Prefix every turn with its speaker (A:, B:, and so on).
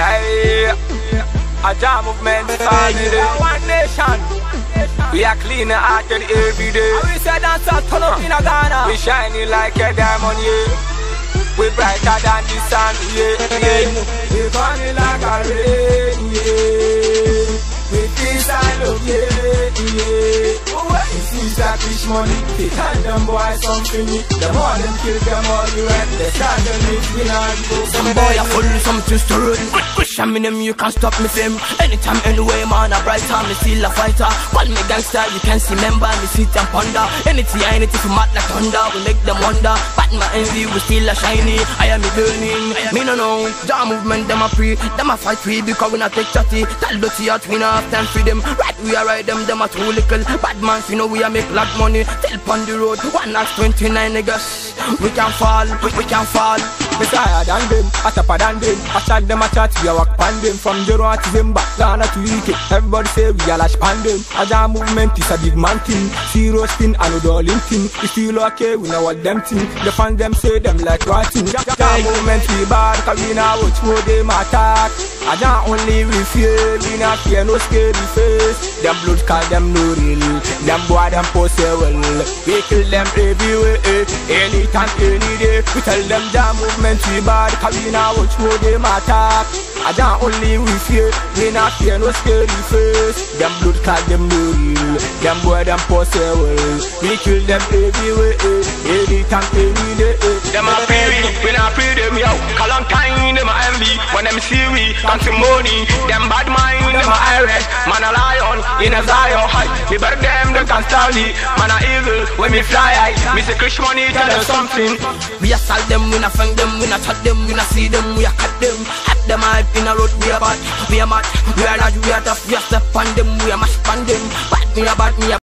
A: Hey, a jam movement family, one nation. We are clean and hearted every day.
B: We say dance turn up in a Ghana.
A: We shining like a diamond, yeah. We brighter than the sun, yeah, yeah. We burning like a rain, yeah. We peace and love, yeah, yeah. Oh, it seems like rich money. They tell them boys something. The more them kill them all you rent. They start them mix me now.
B: Some boy a full something to run. Push me them, you can't stop me fame. Anytime, anyway, man, a bright time, me still a fighter. Call me gangster, you can see member, me sit and ponder. Anything, anything for mad like thunder, we make them wonder. But my envy, we still a shiny. I am me burning. Me no know, jaw movement, them a free them a fight free because we not take chatty. Tell dirty out, we not have time for them. Right, we are right them, them a too little. Bad man, you know we a make lot money. Tell on the road, one axe 29 niggas. We can fall, we, we can fall.
A: Me higher than them, a tougher than them. I chat them, a chat, we a walk pan them. From Jero to Zimba, Ghana to UK. Everybody say we a lash pan them. A movement is a big man thing. Zero spin and no darling thing. We feel okay, we know what them thing. The fans them say them like rotting. Jam movement we bad, cause we now watch more them attack. I jam only fear, we not fear no scary face. Them blood call them no real. Them boy them pose well. We kill them everywhere, eh. anytime, any day. We tell them jam movement we bad, cause we not watch more them attack. I don't only fear, we not fear no scary face. Them blood call them no real. Them boy them pose well. We kill them everywhere, eh. anytime, any day. Eh.
C: Them a free we, we not free them yo. Call long time them when them see we money. Them bad mind them a Irish, man a lion in a Zion high. Me better them them can't style me, man a eagle when me fly high. Me say Krish Monie tell them something.
B: We a sell them, we not find them, we not chat them, we not see them, we a cut them. Hat them hype in a road, we a bad, we a mad, we a large, we a tough, we a step on them, we a mash on them. Bad me a bad, me a